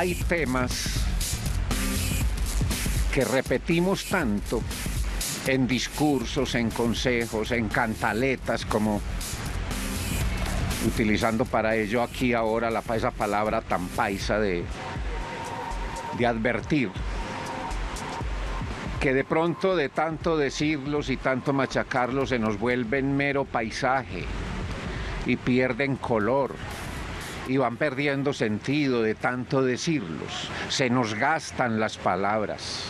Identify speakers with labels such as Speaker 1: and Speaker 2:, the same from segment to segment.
Speaker 1: hay temas que repetimos tanto en discursos, en consejos, en cantaletas, como utilizando para ello aquí ahora la, esa palabra tan paisa de, de advertir, que de pronto de tanto decirlos y tanto machacarlos se nos vuelven mero paisaje y pierden color y van perdiendo sentido de tanto decirlos. Se nos gastan las palabras.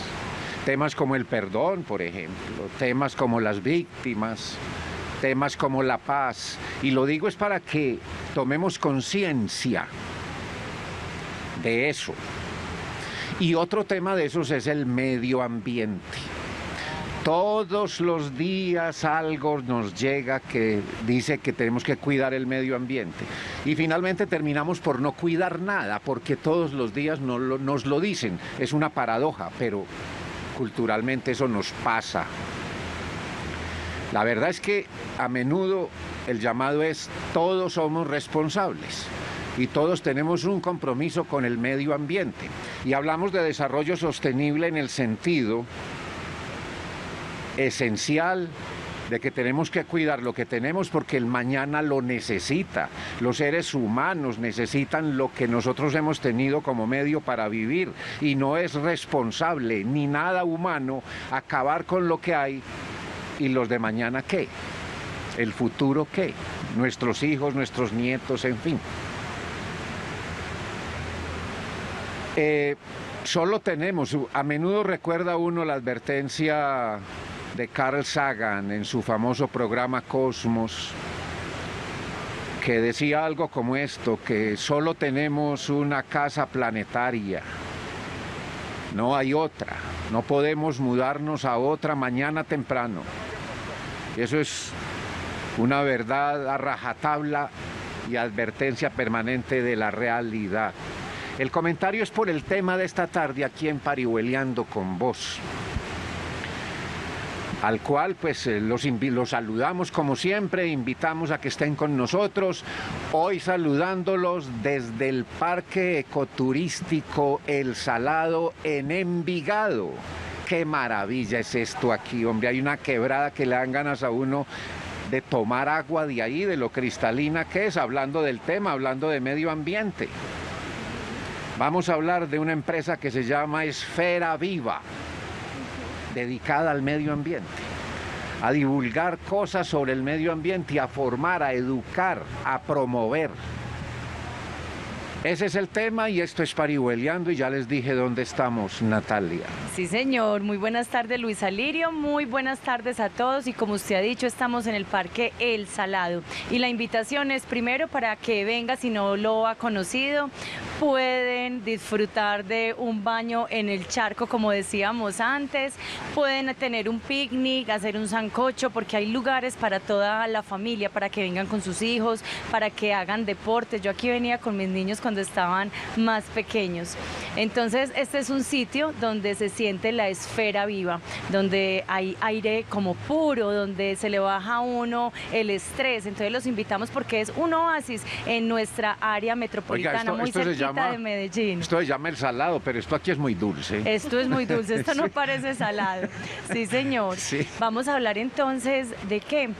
Speaker 1: Temas como el perdón, por ejemplo, temas como las víctimas, temas como la paz. Y lo digo es para que tomemos conciencia de eso. Y otro tema de esos es el medio ambiente. Todos los días algo nos llega que dice que tenemos que cuidar el medio ambiente. Y finalmente terminamos por no cuidar nada, porque todos los días lo, nos lo dicen. Es una paradoja, pero culturalmente eso nos pasa. La verdad es que a menudo el llamado es todos somos responsables y todos tenemos un compromiso con el medio ambiente. Y hablamos de desarrollo sostenible en el sentido esencial de que tenemos que cuidar lo que tenemos porque el mañana lo necesita. Los seres humanos necesitan lo que nosotros hemos tenido como medio para vivir y no es responsable ni nada humano acabar con lo que hay y los de mañana qué. El futuro qué. Nuestros hijos, nuestros nietos, en fin. Eh, solo tenemos, a menudo recuerda uno la advertencia de Carl Sagan en su famoso programa Cosmos, que decía algo como esto, que solo tenemos una casa planetaria, no hay otra, no podemos mudarnos a otra mañana temprano. Eso es una verdad a rajatabla y advertencia permanente de la realidad. El comentario es por el tema de esta tarde aquí en Parihueliando con vos al cual pues eh, los, saludamos como siempre, invitamos a que estén con nosotros, hoy saludándolos desde el Parque Ecoturístico El Salado en Envigado. Qué maravilla es esto aquí, hombre, hay una quebrada que le dan ganas a uno de tomar agua de ahí, de lo cristalina que es, hablando del tema, hablando de medio ambiente. Vamos a hablar de una empresa que se llama Esfera Viva dedicada al medio ambiente, a divulgar cosas sobre el medio ambiente a formar, a educar, a promover. Ese es el tema y esto es Parihueliando y ya les dije dónde estamos, Natalia.
Speaker 2: Sí, señor. Muy buenas tardes, Luis Alirio. Muy buenas tardes a todos y como usted ha dicho, estamos en el Parque El Salado. Y la invitación es primero para que venga si no lo ha conocido, pueden disfrutar de un baño en el charco, como decíamos antes, pueden tener un picnic, hacer un sancocho, porque hay lugares para toda la familia, para que vengan con sus hijos, para que hagan deportes. Yo aquí venía con mis niños cuando estaban más pequeños. Entonces, este es un sitio donde se siente la esfera viva, donde hay aire como puro, donde se le baja a uno el estrés. Entonces, los invitamos porque es un oasis en nuestra área metropolitana, muy cerquita de Medellín.
Speaker 1: Esto se llama el salado, pero esto aquí es muy dulce.
Speaker 2: Esto es muy dulce, esto no parece salado. Sí, señor. Vamos a hablar entonces de qué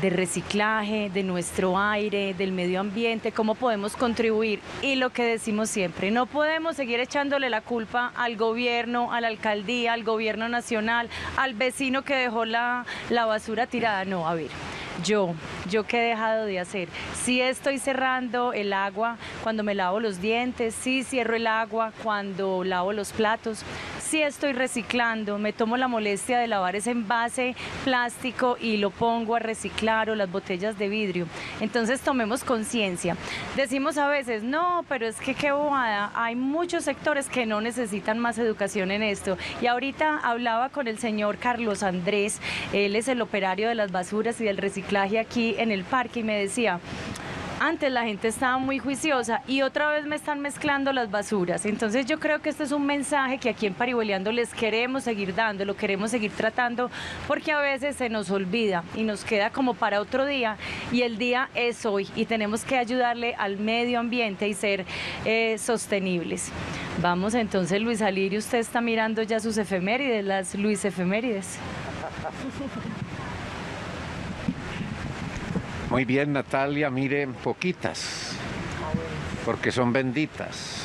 Speaker 2: de reciclaje, de nuestro aire, del medio ambiente, cómo podemos contribuir. Y lo que decimos siempre, no podemos seguir echándole la culpa al gobierno, a la alcaldía, al gobierno nacional, al vecino que dejó la, la basura tirada. No, a ver. Yo, yo que he dejado de hacer. Sí estoy cerrando el agua cuando me lavo los dientes, sí cierro el agua cuando lavo los platos, sí estoy reciclando, me tomo la molestia de lavar ese envase plástico y lo pongo a reciclar o las botellas de vidrio. Entonces tomemos conciencia. Decimos a veces, no, pero es que qué bobada, hay muchos sectores que no necesitan más educación en esto. Y ahorita hablaba con el señor Carlos Andrés, él es el operario de las basuras y del reciclaje aquí en el parque y me decía, antes la gente estaba muy juiciosa y otra vez me están mezclando las basuras. Entonces yo creo que este es un mensaje que aquí en Pariboleando les queremos seguir dando, lo queremos seguir tratando, porque a veces se nos olvida y nos queda como para otro día y el día es hoy y tenemos que ayudarle al medio ambiente y ser eh, sostenibles. Vamos entonces Luis Alirio, usted está mirando ya sus efemérides, las Luis efemérides.
Speaker 1: Muy bien, Natalia, miren, poquitas, porque son benditas.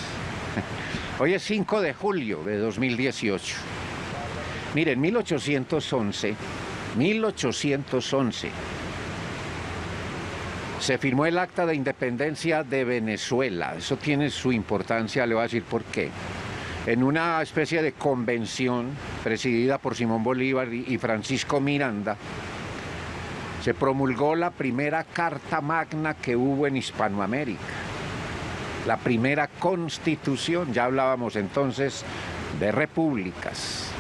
Speaker 1: Hoy es 5 de julio de 2018. Miren, 1811, 1811, se firmó el acta de independencia de Venezuela. Eso tiene su importancia, le voy a decir por qué. En una especie de convención presidida por Simón Bolívar y Francisco Miranda, se promulgó la primera Carta Magna que hubo en Hispanoamérica, la primera constitución, ya hablábamos entonces de repúblicas.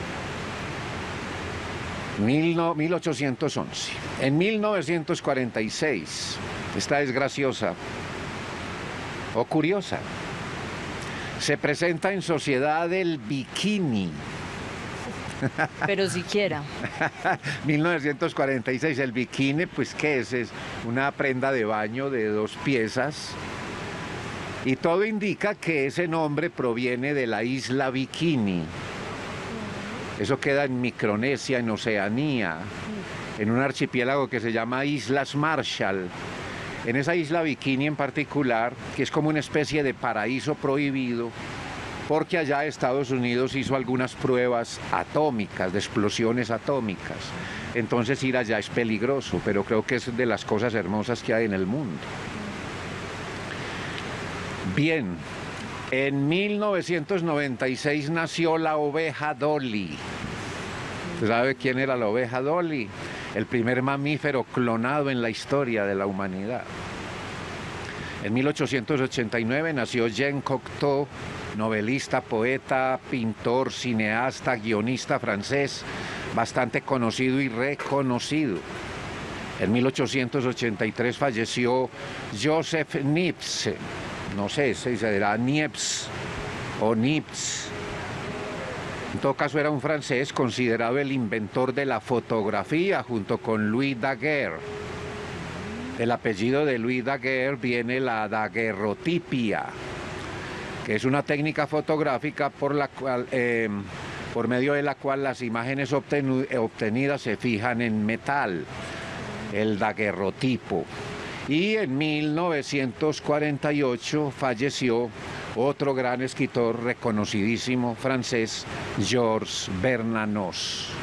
Speaker 1: 1811. En 1946, esta es graciosa o curiosa, se presenta en Sociedad el Bikini,
Speaker 2: pero siquiera.
Speaker 1: 1946, el bikini, pues ¿qué es? Es una prenda de baño de dos piezas. Y todo indica que ese nombre proviene de la isla Bikini. Eso queda en Micronesia, en Oceanía, en un archipiélago que se llama Islas Marshall. En esa isla Bikini en particular, que es como una especie de paraíso prohibido, porque allá Estados Unidos hizo algunas pruebas atómicas, de explosiones atómicas. Entonces ir allá es peligroso, pero creo que es de las cosas hermosas que hay en el mundo. Bien, en 1996 nació la oveja Dolly. ¿Sabe quién era la oveja Dolly? El primer mamífero clonado en la historia de la humanidad. En 1889 nació Jean Cocteau, novelista, poeta, pintor, cineasta, guionista francés, bastante conocido y reconocido. En 1883 falleció Joseph Niepce, no sé si será Niepce o Niepce. En todo caso era un francés considerado el inventor de la fotografía junto con Louis Daguerre. El apellido de Louis Daguerre viene la daguerrotipia, que es una técnica fotográfica por, la cual, em, por medio de la cual las imágenes obtenidas se fijan en metal, el daguerrotipo. Y en 1948 falleció otro gran escritor reconocidísimo francés, Georges Bernanos.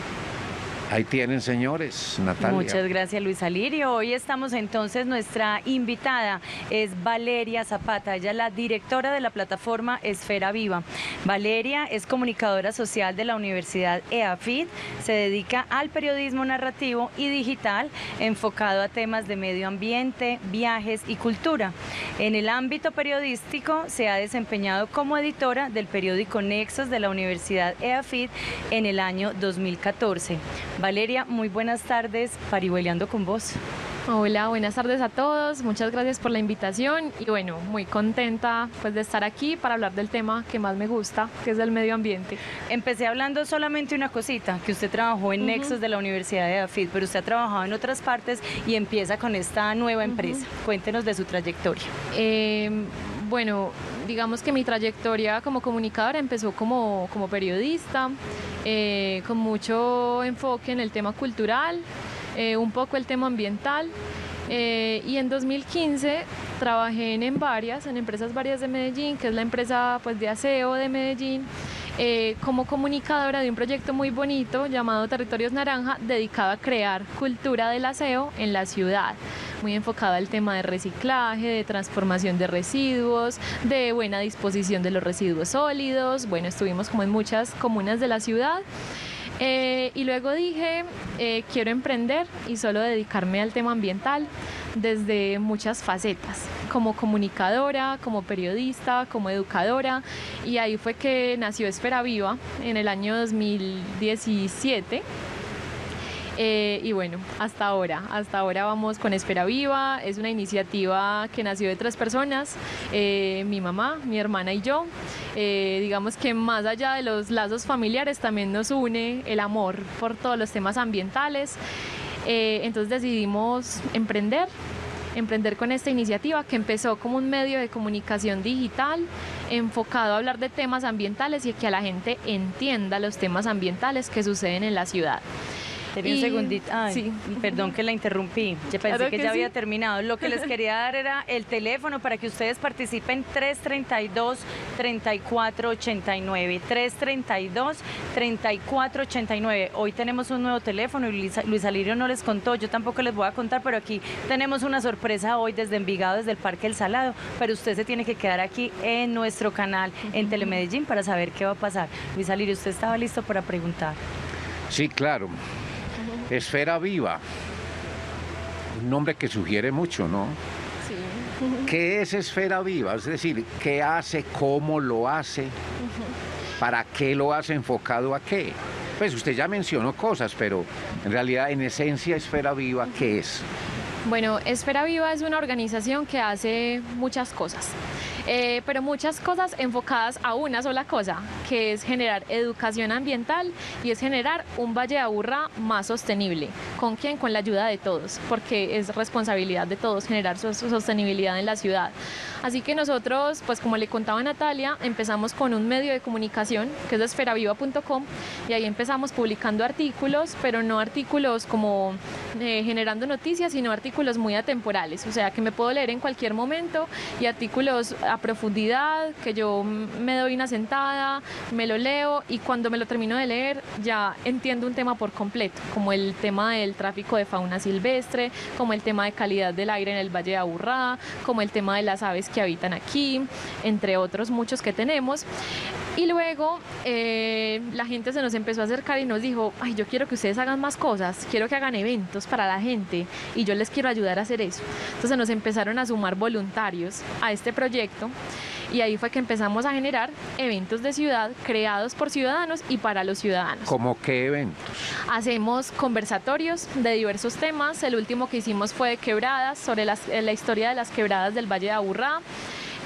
Speaker 1: Ahí tienen, señores, Natalia.
Speaker 2: Muchas gracias, Luis Alirio. Hoy estamos entonces, nuestra invitada es Valeria Zapata, ella es la directora de la plataforma Esfera Viva. Valeria es comunicadora social de la Universidad EAFID, se dedica al periodismo narrativo y digital enfocado a temas de medio ambiente, viajes y cultura. En el ámbito periodístico se ha desempeñado como editora del periódico Nexos de la Universidad EAFID en el año 2014. Valeria, muy buenas tardes, parihueleando con vos.
Speaker 3: Hola, buenas tardes a todos, muchas gracias por la invitación y bueno, muy contenta pues de estar aquí para hablar del tema que más me gusta, que es el medio ambiente.
Speaker 2: Empecé hablando solamente una cosita, que usted trabajó en Nexos de la Universidad de AFID, pero usted ha trabajado en otras partes y empieza con esta nueva empresa. Cuéntenos de su trayectoria.
Speaker 3: Em, bueno, digamos que mi trayectoria como comunicadora empezó como, como periodista, eh, con mucho enfoque en el tema cultural, eh, un poco el tema ambiental. Eh, y en 2015 trabajé en, varias, en empresas varias de Medellín, que es la empresa pues, de aseo de Medellín, como comunicadora de un proyecto muy bonito llamado Territorios Naranja, dedicado a crear cultura del aseo en la ciudad muy enfocado al tema de reciclaje, de transformación de residuos, de buena disposición de los residuos sólidos. Bueno, estuvimos como en muchas comunas de la ciudad. Eh, y luego dije, eh, quiero emprender y solo dedicarme al tema ambiental desde muchas facetas, como comunicadora, como periodista, como educadora. Y ahí fue que nació Esfera Viva en el año 2017 Eh, y bueno, hasta ahora, hasta ahora vamos con Espera Viva. Es una iniciativa que nació de tres personas, eh, mi mamá, mi hermana y yo. Eh, digamos que más allá de los lazos familiares también nos une el amor por todos los temas ambientales. entonces decidimos emprender emprender con esta iniciativa que empezó como un medio de comunicación digital enfocado a hablar de temas ambientales y que a la gente entienda los temas ambientales que suceden en la ciudad
Speaker 2: un segundito. sí. Perdón que la interrumpí. Yo pensé que, ya había terminado. Lo que les quería dar era el teléfono para que ustedes participen 332 3489. 332 3489. Hoy tenemos un nuevo teléfono y Luis, Alirio no les contó, yo tampoco les voy a contar, pero aquí tenemos una sorpresa hoy desde Envigado, desde el Parque El Salado, pero usted se tiene que quedar aquí en nuestro canal en Telemedellín para saber qué va a pasar. Luis Alirio, ¿usted estaba listo para preguntar?
Speaker 1: Sí, claro. Esfera Viva, un nombre que sugiere mucho, ¿no? Sí. ¿Qué es Esfera Viva? Es decir, ¿qué hace? ¿Cómo lo hace? ¿Para qué lo hace? ¿Enfocado a qué? Pues usted ya mencionó cosas, pero en realidad, en esencia, Esfera Viva, ¿qué es?
Speaker 3: Bueno, Esfera Viva es una organización que hace muchas cosas. Eh, pero muchas cosas enfocadas a una sola cosa, que es generar educación ambiental y es generar un Valle de Aburrá más sostenible. ¿Con quién? Con la ayuda de todos, porque es responsabilidad de todos generar su, sostenibilidad en la ciudad. Así que nosotros, pues como le contaba Natalia, empezamos con un medio de comunicación que es esferaviva.com y ahí empezamos publicando artículos, pero no artículos como eh, generando noticias, sino artículos muy atemporales, o sea que me puedo leer en cualquier momento y artículos profundidad, que yo me doy una sentada, me lo leo y cuando me lo termino de leer ya entiendo un tema por completo, como el tema del tráfico de fauna silvestre, como el tema de calidad del aire en el Valle de Aburrá, como el tema de las aves que habitan aquí, entre otros muchos que tenemos. Y luego eh, la gente se nos empezó a acercar y nos dijo, ay, yo quiero que ustedes hagan más cosas, quiero que hagan eventos para la gente y yo les quiero ayudar a hacer eso. Entonces nos empezaron a sumar voluntarios a este proyecto y ahí fue que empezamos a generar eventos de ciudad creados por ciudadanos y para los ciudadanos.
Speaker 1: ¿Cómo qué eventos?
Speaker 3: Hacemos conversatorios de diversos temas. El último que hicimos fue de quebradas, sobre la historia de las quebradas del Valle de Aburrá.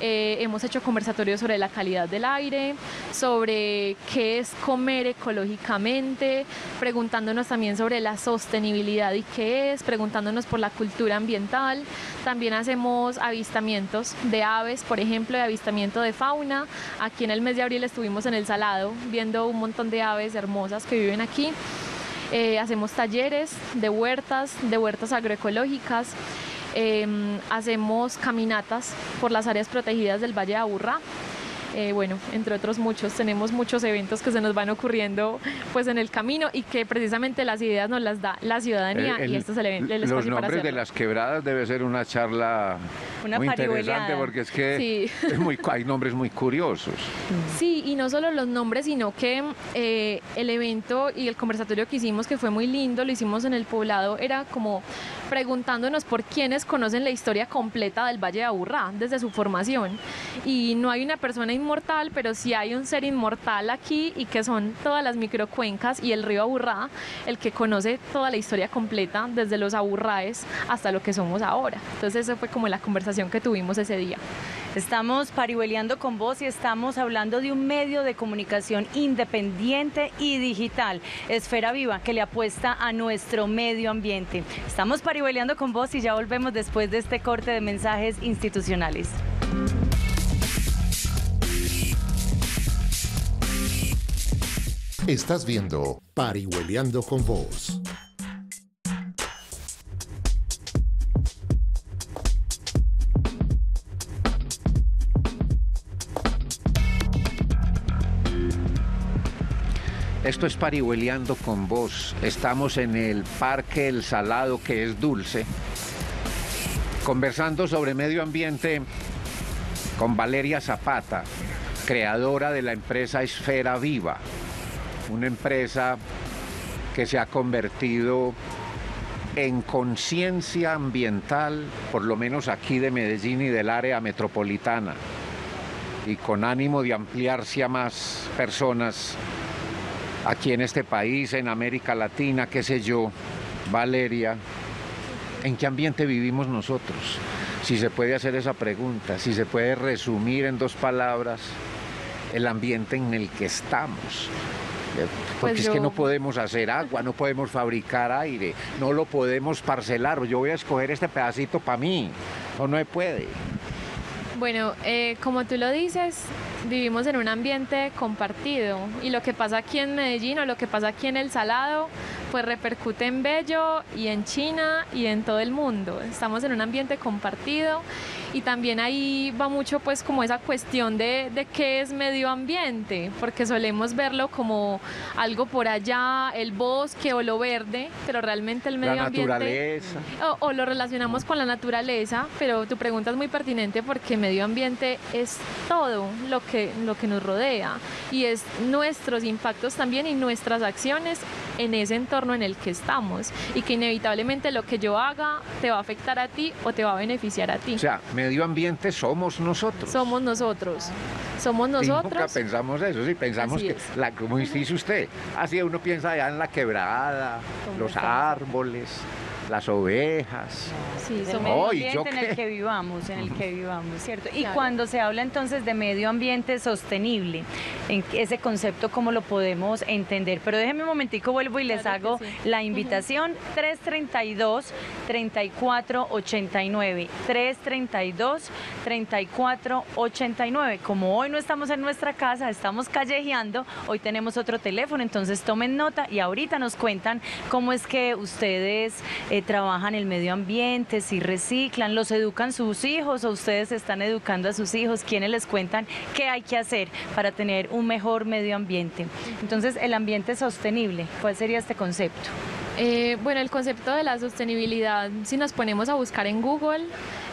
Speaker 3: Eh, hemos hecho conversatorios sobre la calidad del aire, sobre qué es comer ecológicamente, preguntándonos también sobre la sostenibilidad y qué es, preguntándonos por la cultura ambiental. También hacemos avistamientos de aves, por ejemplo, de avistamiento de fauna. Aquí en el mes de abril estuvimos en el Salado viendo un montón de aves hermosas que viven aquí. Eh, hacemos talleres de huertas, de huertas agroecológicas. Em, hacemos caminatas por las áreas protegidas del Valle de Aburrá. Eh, bueno, entre otros muchos, tenemos muchos eventos que se nos van ocurriendo pues en el camino y que precisamente las ideas nos las da la ciudadanía y este es el,
Speaker 1: el espacio Los nombres de las quebradas debe ser una charla muy interesante porque es que muy, hay nombres muy curiosos.
Speaker 3: Sí, y no solo los nombres, sino que eh, el evento y el conversatorio que hicimos, que fue muy lindo, lo hicimos en el poblado, era como preguntándonos por quiénes conocen la historia completa del Valle de Aburrá desde su formación. Y no hay una persona inmortal, pero sí hay un ser inmortal aquí y que son todas las microcuencas y el río Aburrá, el que conoce toda la historia completa desde los aburraes hasta lo que somos ahora. Entonces esa fue como la conversación que tuvimos ese día.
Speaker 2: Estamos parihueleando con vos y estamos hablando de un medio de comunicación independiente y digital, Esfera Viva, que le apuesta a nuestro medio ambiente. Estamos parihueleando con vos y ya volvemos después de este corte de mensajes institucionales.
Speaker 4: Estás viendo Parihueleando con vos.
Speaker 1: Esto es Parihueleando con vos. Estamos en el Parque El Salado, que es dulce, conversando sobre medio ambiente con Valeria Zapata, creadora de la empresa Esfera Viva, una empresa que se ha convertido en conciencia ambiental, por lo menos aquí de Medellín y del área metropolitana, y con ánimo de ampliarse a más personas aquí en este país, en América Latina, qué sé yo, Valeria, ¿en qué ambiente vivimos nosotros? Si se puede hacer esa pregunta, si se puede resumir en dos palabras el ambiente en el que estamos. Eh, porque
Speaker 3: Pues
Speaker 1: es que no podemos hacer agua, no podemos fabricar aire, no lo podemos parcelar. Yo voy a escoger este pedacito para mí. No, no se puede.
Speaker 3: Bueno, eh, como tú lo dices, vivimos en un ambiente compartido y lo que pasa aquí en Medellín o lo que pasa aquí en El Salado, pues repercute en Bello y en China y en todo el mundo. Estamos en un ambiente compartido y también ahí va mucho pues como esa cuestión de, de qué es medio ambiente, porque solemos verlo como algo por allá, el bosque o lo verde, pero realmente el medio
Speaker 1: La
Speaker 3: ambiente...
Speaker 1: naturaleza.
Speaker 3: O, o lo relacionamos con la naturaleza, pero tu pregunta es muy pertinente porque medio ambiente es todo lo que, lo que nos rodea y es nuestros impactos también y nuestras acciones en ese entorno en el que estamos y que inevitablemente lo que yo haga te va a afectar a ti o te va a beneficiar a ti.
Speaker 1: O sea, medio ambiente somos nosotros.
Speaker 3: Somos nosotros. Somos
Speaker 1: Y nunca
Speaker 3: nosotros.
Speaker 1: pensamos eso, sí, pensamos
Speaker 3: Así
Speaker 1: que,
Speaker 3: es.
Speaker 1: la, como dice usted, así uno piensa allá en la quebrada, los árboles, las ovejas.
Speaker 3: Sí,
Speaker 2: el
Speaker 3: somos-
Speaker 2: medio
Speaker 1: Oh, ¿y yo
Speaker 2: ambiente en el que vivamos, en el que vivamos, ¿cierto? Y
Speaker 3: Claro.
Speaker 2: cuando se habla entonces de medio ambiente sostenible, en ese concepto cómo lo podemos entender. Pero déjenme un momentico, vuelvo y les
Speaker 3: Claro
Speaker 2: hago
Speaker 3: sí.
Speaker 2: la invitación 332 3489 332 3489. Como hoy no estamos en nuestra casa, estamos callejeando, hoy tenemos otro teléfono, entonces tomen nota y ahorita nos cuentan cómo es que ustedes eh, trabajan el medio ambiente, si reciclan, los educan sus hijos o ustedes están educando a sus hijos, quienes les cuentan qué hay que hacer para tener un mejor medio ambiente. Entonces, el ambiente sostenible, ¿cuál sería este concepto?
Speaker 3: Eh, bueno, el concepto de la sostenibilidad, si nos ponemos a buscar en Google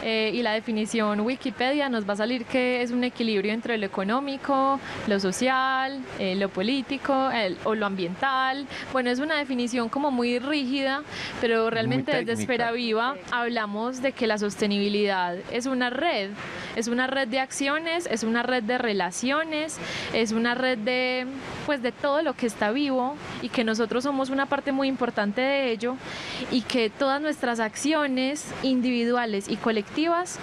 Speaker 3: eh, y la definición Wikipedia, nos va a salir que es un equilibrio entre lo económico, lo social, eh, lo político el- o lo ambiental. Bueno, es una definición como muy rígida, pero realmente desde. Esfera Viva hablamos de que la sostenibilidad es una red, es una red de acciones, es una red de relaciones, es una red de pues de todo lo que está vivo y que nosotros somos una parte muy importante de ello y que todas nuestras acciones individuales y colectivas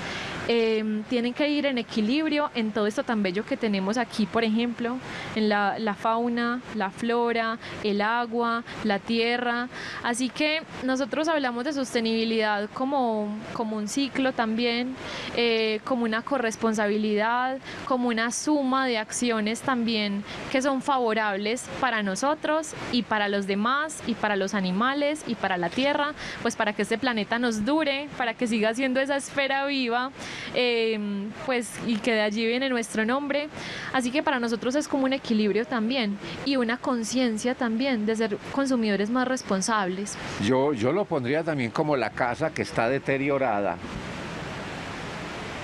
Speaker 3: eh, tienen que ir en equilibrio en todo esto tan bello que tenemos aquí, por ejemplo, en la, la fauna, la flora, el agua, la tierra. Así que nosotros hablamos de sostenibilidad como, como un ciclo también, eh, como una corresponsabilidad, como una suma de acciones también que son favorables para nosotros y para los demás y para los animales y para la tierra, pues para que este planeta nos dure, para que siga siendo esa esfera viva, eh, pues y que de allí viene nuestro nombre. Así que para nosotros es como un equilibrio también y una conciencia también de ser consumidores más responsables.
Speaker 1: Yo, yo lo pondría también como la casa que está deteriorada,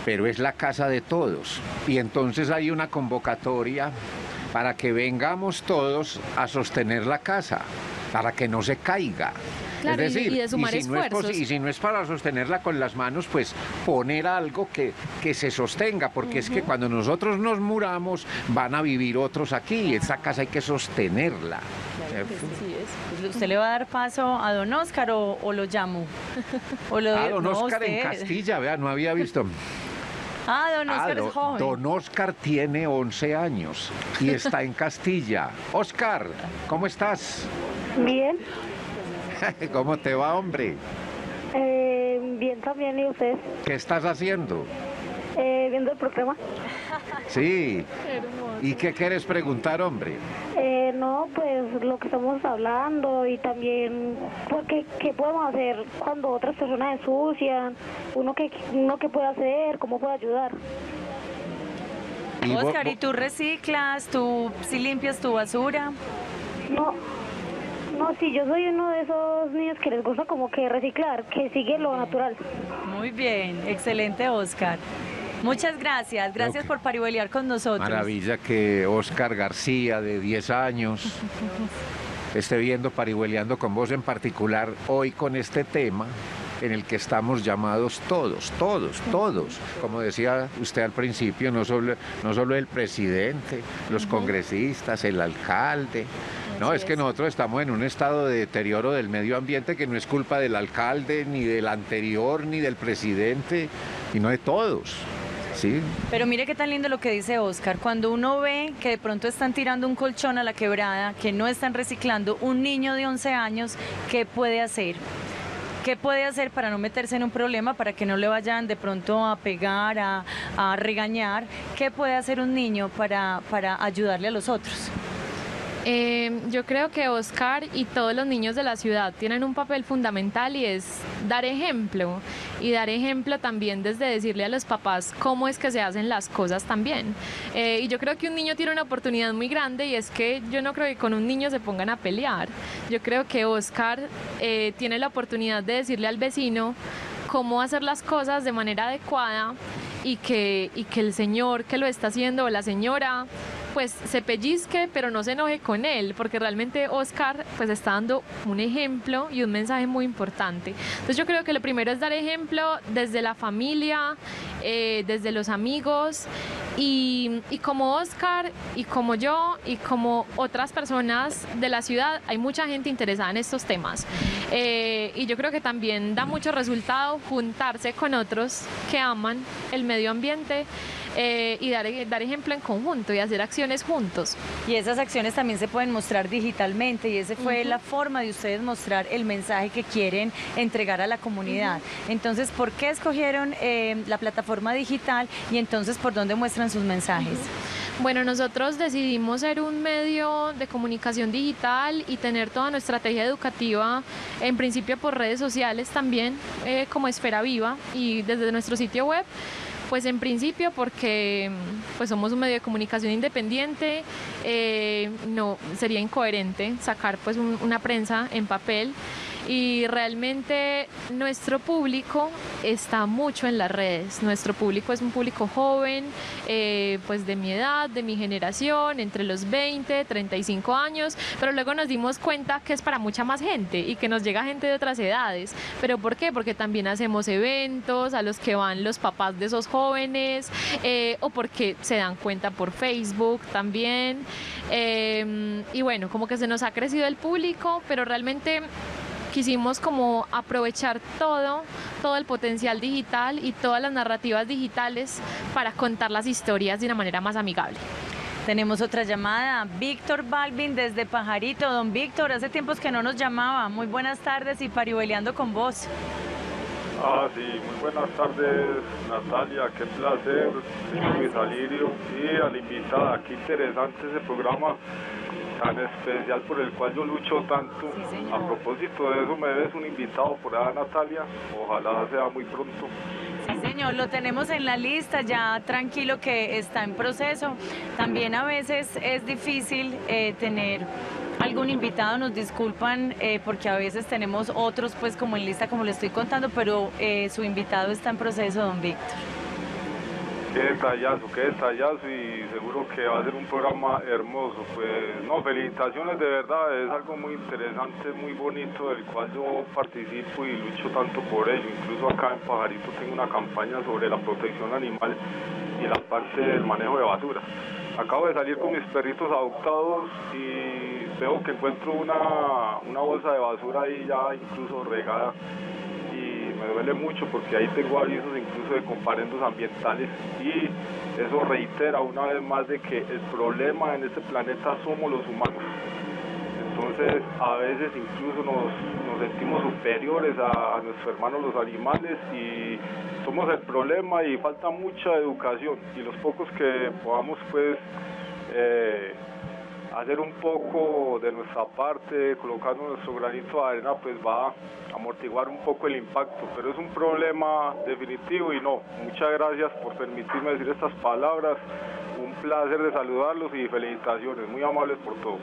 Speaker 1: pero es la casa de todos. Y entonces hay una convocatoria para que vengamos todos a sostener la casa, para que no se caiga.
Speaker 3: Claro, y-
Speaker 1: es decir,
Speaker 3: y de sumar
Speaker 1: si no es y si no es para sostenerla con las manos, pues poner algo que, que se sostenga, porque es que cuando nosotros nos muramos, van a vivir otros aquí, y esa casa hay que sostenerla. ¿cierto?
Speaker 2: ¿Usted le va a dar paso a don Oscar o, o lo llamo? O lo,
Speaker 1: Ah, don
Speaker 2: no,
Speaker 1: Oscar en. Castilla, vea, no había visto.
Speaker 2: Ah, don
Speaker 1: Ah,
Speaker 2: Oscar
Speaker 1: do-
Speaker 2: es joven.
Speaker 1: don Oscar tiene 11 años y está en Castilla. Oscar, ¿cómo estás?
Speaker 5: Bien,
Speaker 1: ¿Cómo te va, hombre?
Speaker 5: eh, bien también, ¿y usted?
Speaker 1: ¿Qué estás haciendo?
Speaker 5: Eh, viendo el programa.
Speaker 1: Sí. ¿Y qué quieres preguntar, hombre?
Speaker 5: Eh, no, pues lo que estamos hablando y también pues, ¿qué, qué podemos hacer cuando otras personas ensucian, uno que uno qué puede hacer, cómo puede ayudar.
Speaker 1: Y
Speaker 2: Oscar, ¿y tú reciclas? ¿Tú si limpias tu basura?
Speaker 5: No, no, sí, yo soy uno de esos niños que les gusta como que reciclar, que sigue lo natural.
Speaker 2: Muy bien, excelente Oscar. Muchas gracias, gracias por parihuelear con nosotros.
Speaker 1: Maravilla que Oscar García, de 10 años, esté viendo parihueleando con vos en particular hoy con este tema en el que estamos llamados todos, todos, todos. Como decía usted al principio, no solo, no solo el presidente, los congresistas, el alcalde, No, es, que nosotros estamos en un estado de deterioro del medio ambiente que no es culpa del alcalde, ni del anterior, ni del presidente, y no de todos. Sí.
Speaker 2: Pero mire qué tan lindo lo que dice Oscar. Cuando uno ve que de pronto están tirando un colchón a la quebrada, que no están reciclando, un niño de 11 años, ¿qué puede hacer? ¿Qué puede hacer para no meterse en un problema, para que no le vayan de pronto a pegar, a, a regañar? ¿Qué puede hacer un niño para, para ayudarle a los otros?
Speaker 3: Eh, yo creo que Oscar y todos los niños de la ciudad tienen un papel fundamental y es dar ejemplo. Y dar ejemplo también desde decirle a los papás cómo es que se hacen las cosas también. Eh, y yo creo que un niño tiene una oportunidad muy grande y es que yo no creo que con un niño se pongan a pelear. Yo creo que Oscar eh, tiene la oportunidad de decirle al vecino cómo hacer las cosas de manera adecuada y que, y que el señor que lo está haciendo o la señora pues se pellizque, pero no se enoje con él, porque realmente Oscar pues está dando un ejemplo y un mensaje muy importante. Entonces yo creo que lo primero es dar ejemplo desde la familia, eh, desde los amigos y, como Oscar y como yo y como otras personas de la ciudad, hay mucha gente interesada en estos temas. Eh, y yo creo que también da mucho resultado juntarse con otros que aman el medio ambiente eh, y dar, dar ejemplo en conjunto y hacer acciones juntos.
Speaker 2: Y esas acciones también se pueden mostrar digitalmente y esa fue la forma de ustedes mostrar el mensaje que quieren entregar a la comunidad. Entonces, ¿por qué escogieron eh, la plataforma digital y entonces por dónde muestran sus mensajes?
Speaker 3: Bueno, nosotros decidimos ser un medio de comunicación digital y tener toda nuestra estrategia educativa, en principio por redes sociales también, eh, como Esfera Viva y desde nuestro sitio web. Pues en principio porque pues somos un medio de comunicación independiente, eh, no sería incoherente sacar pues un, una prensa en papel y realmente nuestro público está mucho en las redes. Nuestro público es un público joven, eh, pues de mi edad, de mi generación, entre los 20, 35 años, pero luego nos dimos cuenta que es para mucha más gente y que nos llega gente de otras edades. ¿Pero por qué? Porque también hacemos eventos a los que van los papás de esos jóvenes eh, o porque se dan cuenta por Facebook también. Eh, y bueno, como que se nos ha crecido el público, pero realmente quisimos como aprovechar todo, todo el potencial digital y todas las narrativas digitales para contar las historias de una manera más amigable.
Speaker 2: Tenemos otra llamada, Víctor Balvin desde Pajarito. Don Víctor, hace tiempos que no nos llamaba. Muy buenas tardes y parihueleando con vos.
Speaker 6: Ah, sí, muy buenas tardes Natalia, qué placer, señor Luis Alirio y a la invitada, qué interesante ese programa tan especial por el cual yo lucho tanto. a propósito de eso, me debes un invitado por ahí, Natalia. Ojalá sea muy pronto.
Speaker 2: Sí, señor, lo tenemos en la lista, ya tranquilo que está en proceso. También a veces es difícil eh, tener algún invitado, nos disculpan eh, porque a veces tenemos otros pues como en lista como le estoy contando, pero eh, su invitado está en proceso, don Víctor.
Speaker 6: Qué detallazo, qué detallazo y seguro que va a ser un programa hermoso. Pues no, felicitaciones de verdad, es algo muy interesante, muy bonito del cual yo participo y lucho tanto por ello. Incluso acá en Pajarito tengo una campaña sobre la protección animal y la parte del manejo de basura. Acabo de salir con mis perritos adoptados y veo que encuentro una, una bolsa de basura ahí ya incluso regada duele mucho porque ahí tengo avisos incluso de comparendos ambientales y eso reitera una vez más de que el problema en este planeta somos los humanos. Entonces a veces incluso nos, sentimos superiores a, nuestros hermanos los animales y somos el problema y falta mucha educación y los pocos que podamos pues eh, hacer un poco de nuestra parte, colocando nuestro granito de arena, pues va a amortiguar un poco el impacto, pero es un problema definitivo y no. Muchas gracias por permitirme decir estas palabras. Un placer de saludarlos y felicitaciones, muy amables por todo.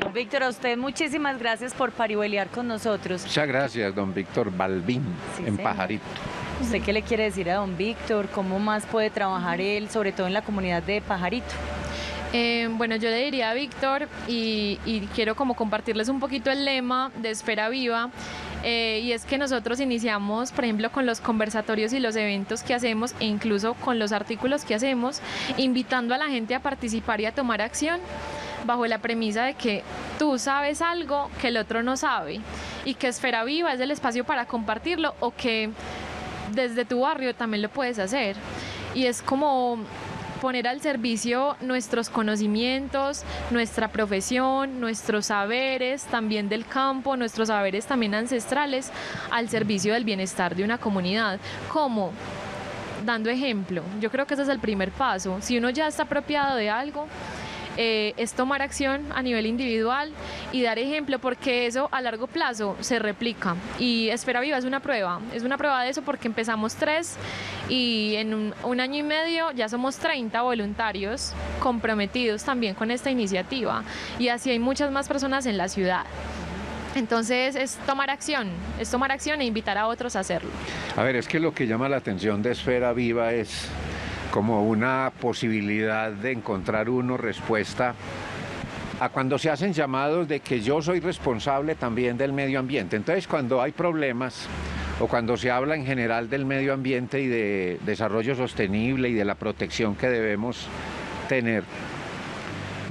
Speaker 2: Don Víctor, a usted muchísimas gracias por parihuelear con nosotros.
Speaker 1: Muchas gracias, don Víctor Balbín, en Pajarito.
Speaker 2: ¿Usted qué le quiere decir a don Víctor? ¿Cómo más puede trabajar él, sobre todo en la comunidad de Pajarito?
Speaker 3: Eh, bueno, yo le diría a Víctor y, quiero como compartirles un poquito el lema de Esfera Viva. Eh, y es que nosotros iniciamos, por ejemplo, con los conversatorios y los eventos que hacemos e incluso con los artículos que hacemos, invitando a la gente a participar y a tomar acción bajo la premisa de que tú sabes algo que el otro no sabe y que Esfera Viva es el espacio para compartirlo o que desde tu barrio también lo puedes hacer. Y es como poner al servicio nuestros conocimientos, nuestra profesión, nuestros saberes también del campo, nuestros saberes también ancestrales al servicio del bienestar de una comunidad. ¿Cómo? Dando ejemplo. Yo creo que ese es el primer paso. Si uno ya está apropiado de algo, eh, es tomar acción a nivel individual y dar ejemplo porque eso a largo plazo se replica. Y Esfera Viva es una prueba, es una prueba de eso porque empezamos tres y en un, un año y medio ya somos 30 voluntarios comprometidos también con esta iniciativa y así hay muchas más personas en la ciudad. Entonces es tomar acción, es tomar acción e invitar a otros a hacerlo.
Speaker 1: A ver, es que lo que llama la atención de Esfera Viva es como una posibilidad de encontrar uno respuesta a cuando se hacen llamados de que yo soy responsable también del medio ambiente. Entonces, cuando hay problemas o cuando se habla en general del medio ambiente y de desarrollo sostenible y de la protección que debemos tener,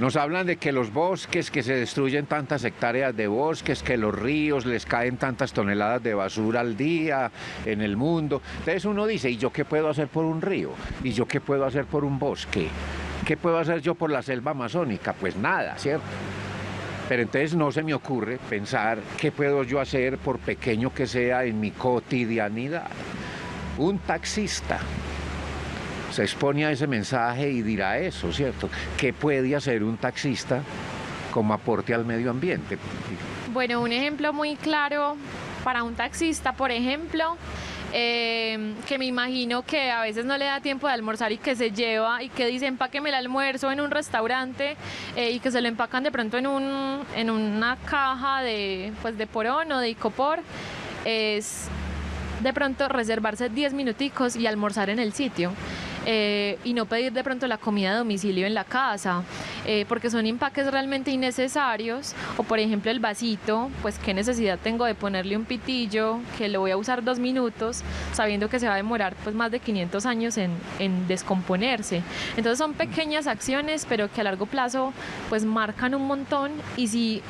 Speaker 1: nos hablan de que los bosques, que se destruyen tantas hectáreas de bosques, que los ríos les caen tantas toneladas de basura al día en el mundo. Entonces uno dice, ¿y yo qué puedo hacer por un río? ¿Y yo qué puedo hacer por un bosque? ¿Qué puedo hacer yo por la selva amazónica? Pues nada, ¿cierto? Pero entonces no se me ocurre pensar qué puedo yo hacer, por pequeño que sea, en mi cotidianidad. Un taxista se expone a ese mensaje y dirá eso, ¿cierto? ¿Qué puede hacer un taxista como aporte al medio ambiente?
Speaker 3: Bueno, un ejemplo muy claro para un taxista, por ejemplo, eh, que me imagino que a veces no le da tiempo de almorzar y que se lleva y que dice empáqueme el almuerzo en un restaurante eh, y que se lo empacan de pronto en, un, en una caja de, pues de porón o de icopor, es de pronto reservarse 10 minuticos y almorzar en el sitio. Eh, y no pedir de pronto la comida a domicilio en la casa, eh, porque son empaques realmente innecesarios, o por ejemplo el vasito, pues qué necesidad tengo de ponerle un pitillo que lo voy a usar dos minutos, sabiendo que se va a demorar pues más de 500 años en, en descomponerse. Entonces son pequeñas acciones, pero que a largo plazo pues marcan un montón y si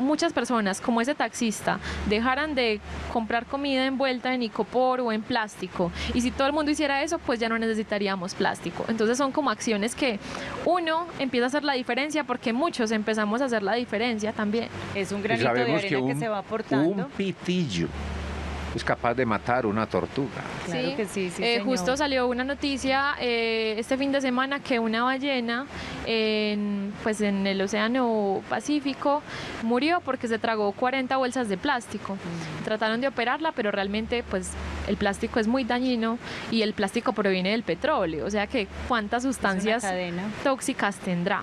Speaker 3: muchas personas, como ese taxista, dejaran de comprar comida envuelta en icopor o en plástico. Y si todo el mundo hiciera eso, pues ya no necesitaríamos plástico. Entonces son como acciones que uno empieza a hacer la diferencia porque muchos empezamos a hacer la diferencia también.
Speaker 2: Es un granito de arena que, se va aportando.
Speaker 1: Un pitillo es capaz de matar una tortuga.
Speaker 3: Claro que sí, sí eh, Justo salió una noticia eh, este fin de semana que una ballena en, pues en el Océano Pacífico murió porque se tragó 40 bolsas de plástico. Mm. Trataron de operarla, pero realmente pues el plástico es muy dañino y el plástico proviene del petróleo, o sea que cuántas sustancias tóxicas tendrá.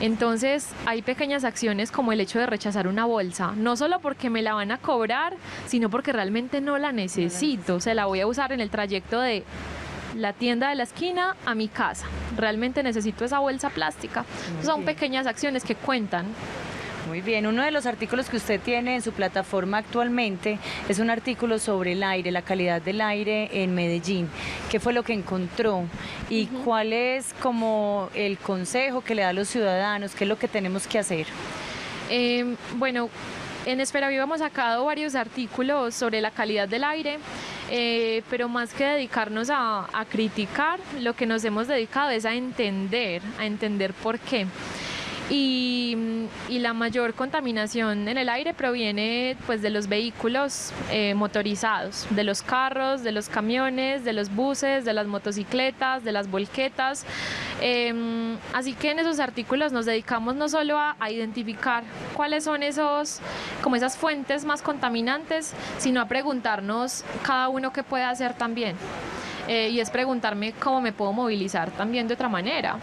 Speaker 3: Entonces hay pequeñas acciones como el hecho de rechazar una bolsa, no solo porque me la van a cobrar, sino porque realmente no la necesito, se la voy a usar en el trayecto de la tienda de la esquina a mi casa. Realmente necesito esa bolsa plástica. Son pequeñas acciones que cuentan.
Speaker 2: Muy bien, uno de los artículos que usted tiene en su plataforma actualmente es un artículo sobre el aire, la calidad del aire en Medellín. ¿Qué fue lo que encontró? ¿Y cuál es como el consejo que le da a los ciudadanos? ¿Qué es lo que tenemos que hacer?
Speaker 3: Eh, bueno, en Espera Viva hemos sacado varios artículos sobre la calidad del aire, eh, pero más que dedicarnos a, criticar, lo que nos hemos dedicado es a entender, a entender por qué. Y, la mayor contaminación en el aire proviene pues de los vehículos eh, motorizados, de los carros, de los camiones, de los buses, de las motocicletas, de las volquetas. Em, así que en esos artículos nos dedicamos no solo a, identificar cuáles son esos, como esas fuentes más contaminantes, sino a preguntarnos cada uno qué puede hacer también. Eh, y es preguntarme cómo me puedo movilizar también de otra manera.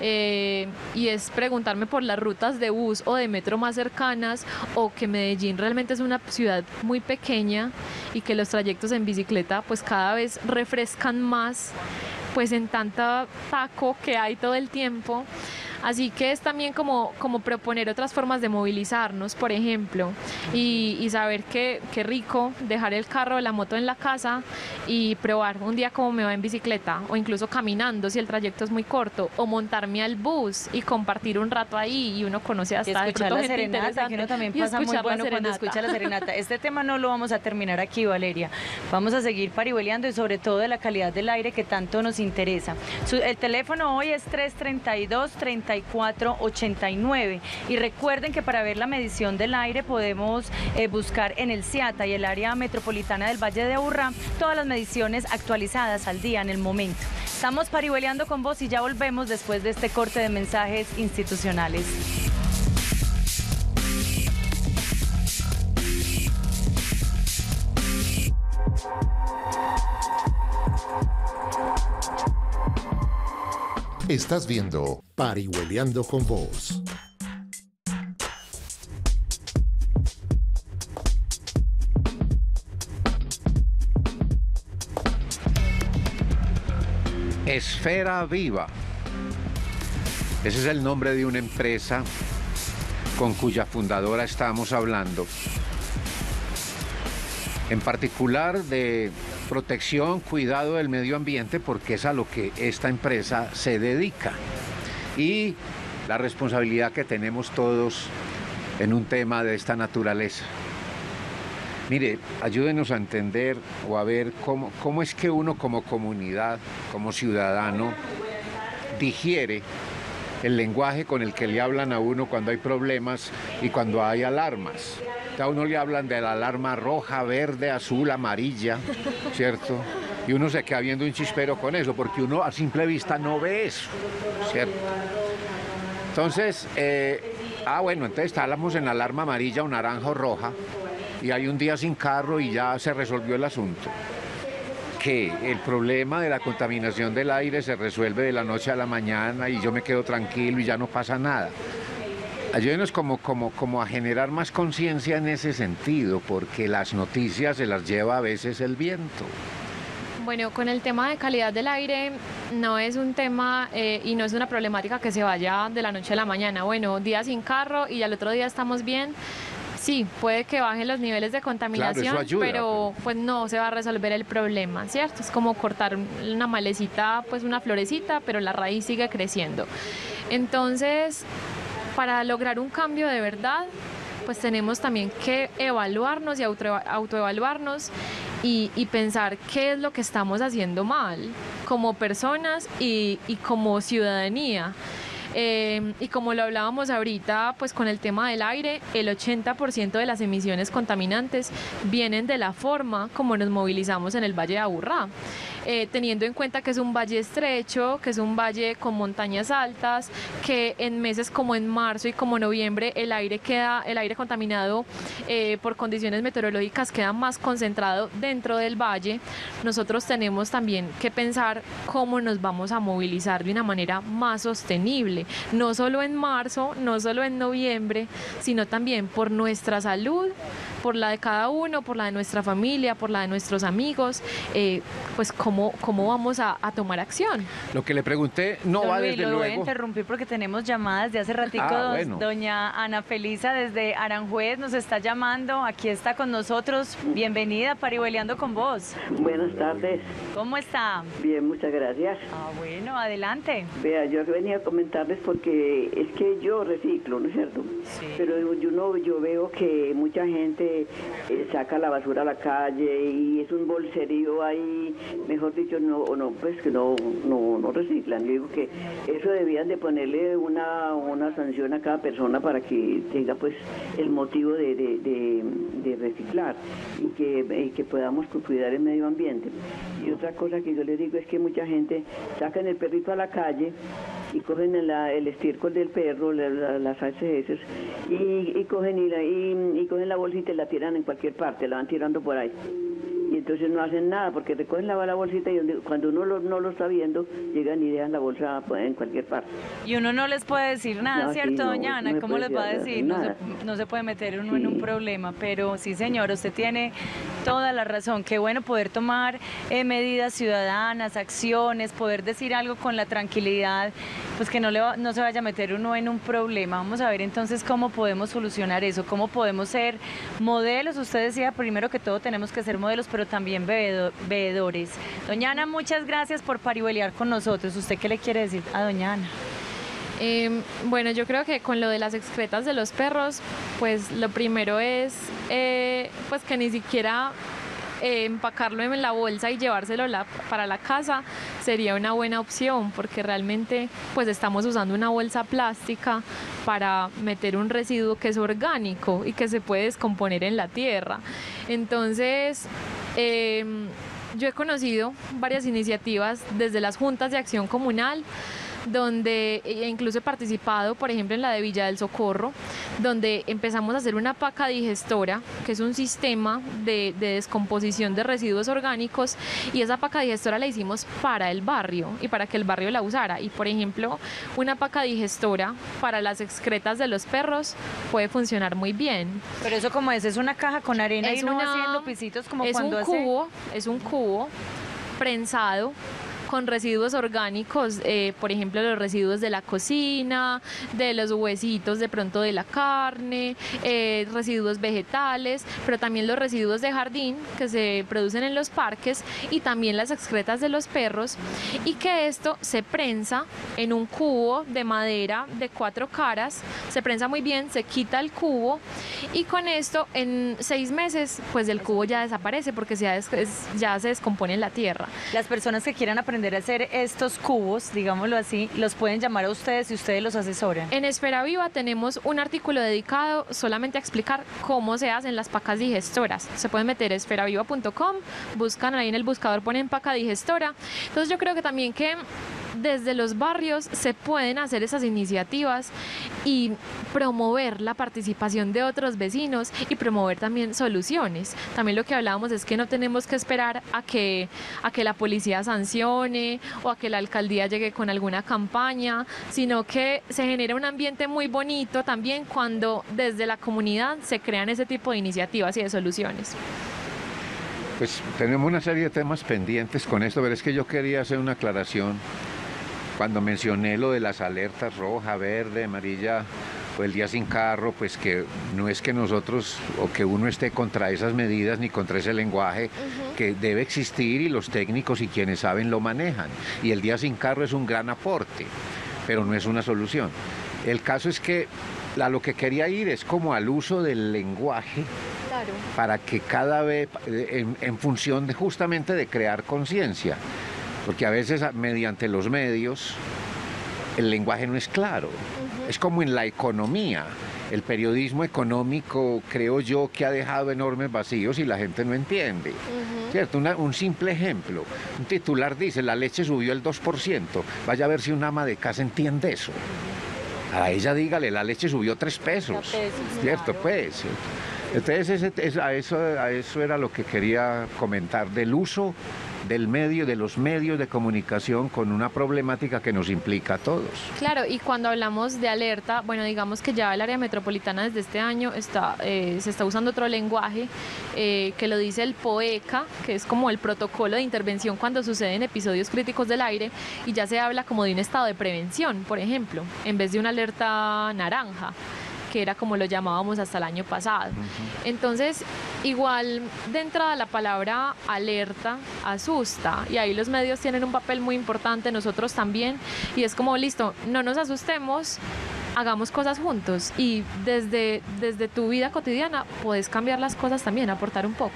Speaker 3: Eh, y es preguntarme por las rutas de bus o de metro más cercanas o que Medellín realmente es una ciudad muy pequeña y que los trayectos en bicicleta pues cada vez refrescan más pues en tanta taco que hay todo el tiempo. Así que es también como, como proponer otras formas de movilizarnos, por ejemplo, y, saber que, qué rico dejar el carro o la moto en la casa y probar un día como me va en bicicleta o incluso caminando si el trayecto es muy corto o montarme al bus y compartir un rato ahí y uno conoce hasta
Speaker 2: y escuchar la serenata, que uno también pasa muy bueno cuando escucha la serenata. Este tema no lo vamos a terminar aquí, Valeria. Vamos a seguir parihueleando y sobre todo de la calidad del aire que tanto nos interesa. el teléfono hoy es 332-3489 y recuerden que para ver la medición del aire podemos eh, buscar en el CIATA y el área metropolitana del Valle de Aburrá todas las mediciones actualizadas al día en el momento. Estamos parihueleando con vos y ya volvemos después de este corte de mensajes institucionales.
Speaker 4: Estás viendo Parihueleando con vos.
Speaker 1: Esfera Viva. Ese es el nombre de una empresa con cuya fundadora estamos hablando. En particular de protección, cuidado del medio ambiente, porque es a lo que esta empresa se dedica. Y la responsabilidad que tenemos todos en un tema de esta naturaleza. Mire, ayúdenos a entender o a ver cómo, cómo es que uno como comunidad, como ciudadano, digiere el lenguaje con el que le hablan a uno cuando hay problemas y cuando hay alarmas. A uno le hablan de la alarma roja, verde, azul, amarilla, ¿cierto? Y uno se queda viendo un chispero con eso, porque uno a simple vista no ve eso, ¿cierto? Entonces, eh, ah, bueno, entonces estábamos en alarma amarilla o naranja o roja, y hay un día sin carro y ya se resolvió el asunto. Que el problema de la contaminación del aire se resuelve de la noche a la mañana y yo me quedo tranquilo y ya no pasa nada. Ayúdenos como, como, como a generar más conciencia en ese sentido, porque las noticias se las lleva a veces el viento.
Speaker 3: Bueno, con el tema de calidad del aire no es un tema eh, y no es una problemática que se vaya de la noche a la mañana. Bueno, día sin carro y al otro día estamos bien. Sí, puede que bajen los niveles de contaminación, pero pues no se va a resolver el problema, ¿cierto? Es como cortar una malecita, pues una florecita, pero la raíz sigue creciendo. Entonces, para lograr un cambio de verdad, pues tenemos también que evaluarnos y autoevaluarnos y, y, pensar qué es lo que estamos haciendo mal como personas y, y como ciudadanía. Em, y como lo hablábamos ahorita, pues con el tema del aire, el 80% de las emisiones contaminantes vienen de la forma como nos movilizamos en el Valle de Aburrá. Eh, teniendo en cuenta que es un valle estrecho, que es un valle con montañas altas, que en meses como en marzo y como noviembre el aire queda, el aire contaminado eh, por condiciones meteorológicas queda más concentrado dentro del valle, nosotros tenemos también que pensar cómo nos vamos a movilizar de una manera más sostenible, no solo en marzo, no solo en noviembre, sino también por nuestra salud, por la de cada uno, por la de nuestra familia, por la de nuestros amigos, eh, pues cómo, cómo vamos a, tomar acción.
Speaker 1: Lo que le pregunté no va desde
Speaker 2: lo
Speaker 1: luego.
Speaker 2: voy a interrumpir porque tenemos llamadas de hace ratico. Ah, doña Ana Felisa desde Aranjuez nos está llamando. Aquí está con nosotros. Bienvenida, Parihueleando con vos.
Speaker 7: Buenas tardes.
Speaker 2: ¿Cómo está?
Speaker 7: Bien, muchas gracias.
Speaker 2: Ah, bueno, adelante.
Speaker 7: Vea, yo venía a comentarles porque es que yo reciclo, ¿no es cierto? Sí. Pero yo no, yo veo que mucha gente eh, saca la basura a la calle y es un bolserío ahí, mejor dicho, no, no pues que no, no, no reciclan. Yo digo que eso debían de ponerle una, una sanción a cada persona para que tenga pues el motivo de, de, reciclar y que, que podamos cuidar el medio ambiente. Y otra cosa que yo les digo es que mucha gente saca el perrito a la calle y cogen el estiércol del perro, las ACS, y, y cogen y, y, cogen la bolsita y la tiran en cualquier parte, la van tirando por ahí. Y entonces no hacen nada porque recogen la, la bolsita y cuando uno no lo está viendo, llegan y dejan la bolsa en cualquier parte.
Speaker 2: Y uno no les puede decir nada, ¿cierto, doña Ana? ¿Cómo les va a decir? No se, no se, puede meter uno en un problema, pero sí, señor, usted tiene toda la razón. Qué bueno poder tomar eh, medidas ciudadanas, acciones, poder decir algo con la tranquilidad, pues que no, le no se vaya a meter uno en un problema. Vamos a ver entonces cómo podemos solucionar eso, cómo podemos ser modelos. Usted decía primero que todo tenemos que ser modelos, pero también bebedores. Doña Ana, muchas gracias por parihuelear con nosotros. ¿Usted qué le quiere decir a Doña Ana?
Speaker 3: Em, bueno, yo creo que con lo de las excretas de los perros, pues lo primero es eh, pues que ni siquiera eh, empacarlo en la bolsa y llevárselo para la casa sería una buena opción porque realmente pues estamos usando una bolsa plástica para meter un residuo que es orgánico y que se puede descomponer en la tierra. Entonces, em, yo he conocido varias iniciativas desde las juntas de acción comunal donde incluso he participado, por ejemplo, en la de Villa del Socorro, donde empezamos a hacer una paca digestora, que es un sistema de, descomposición de residuos orgánicos, y esa paca digestora la hicimos para el barrio y para que el barrio la usara. Y, por ejemplo, una paca digestora para las excretas de los perros puede funcionar muy bien.
Speaker 2: Pero eso como es, es una caja con arena y uno haciendo pisitos como
Speaker 3: es
Speaker 2: cuando
Speaker 3: un cubo, es un cubo prensado con residuos orgánicos, eh, por ejemplo, los residuos de la cocina, de los huesitos de pronto de la carne, eh, residuos vegetales, pero también los residuos de jardín que se producen en los parques y también las excretas de los perros y que esto se prensa en un cubo de madera de cuatro caras, se prensa muy bien, se quita el cubo y con esto en seis meses pues el cubo ya desaparece porque ya, ya se descompone en la tierra.
Speaker 2: Las personas que quieran aprender a hacer estos cubos, digámoslo así, los pueden llamar a ustedes y ustedes los asesoran.
Speaker 3: En Esfera Viva tenemos un artículo dedicado solamente a explicar cómo se hacen las pacas digestoras. Se pueden meter a esferaviva.com, buscan ahí en el buscador, ponen paca digestora. Entonces yo creo que también que desde los barrios se pueden hacer esas iniciativas y promover la participación de otros vecinos y promover también soluciones. También lo que hablábamos es que no tenemos que esperar a que, a que la policía sancione o a que la alcaldía llegue con alguna campaña, sino que se genera un ambiente muy bonito también cuando desde la comunidad se crean ese tipo de iniciativas y de soluciones.
Speaker 1: Pues tenemos una serie de temas pendientes con esto, pero es que yo quería hacer una aclaración cuando mencioné lo de las alertas roja, verde, amarilla o el día sin carro, pues que no es que nosotros o que uno esté contra esas medidas ni contra ese lenguaje que debe existir y los técnicos y quienes saben lo manejan. Y el día sin carro es un gran aporte, pero no es una solución. El caso es que a lo que quería ir es como al uso del lenguaje para que cada vez, en, en función de justamente de crear conciencia porque a veces mediante los medios el lenguaje no es claro. Es como en la economía. El periodismo económico creo yo que ha dejado enormes vacíos y la gente no entiende. ¿Cierto? un simple ejemplo. Un titular dice, la leche subió el 2%. Vaya a ver si un ama de casa entiende eso. A ella dígale, la leche subió 3 pesos. ¿Cierto? Pues. Entonces a, eso, a eso era lo que quería comentar del uso del medio, de los medios de comunicación con una problemática que nos implica a todos.
Speaker 3: Claro, y cuando hablamos de alerta, bueno, digamos que ya el área metropolitana desde este año está, eh, se está usando otro lenguaje eh, que lo dice el POECA, que es como el protocolo de intervención cuando suceden episodios críticos del aire, y ya se habla como de un estado de prevención, por ejemplo, en vez de una alerta naranja que era como lo llamábamos hasta el año pasado. Entonces, igual de entrada la palabra alerta asusta y ahí los medios tienen un papel muy importante, nosotros también, y es como, listo, no nos asustemos, hagamos cosas juntos y desde, desde tu vida cotidiana puedes cambiar las cosas también, aportar un poco.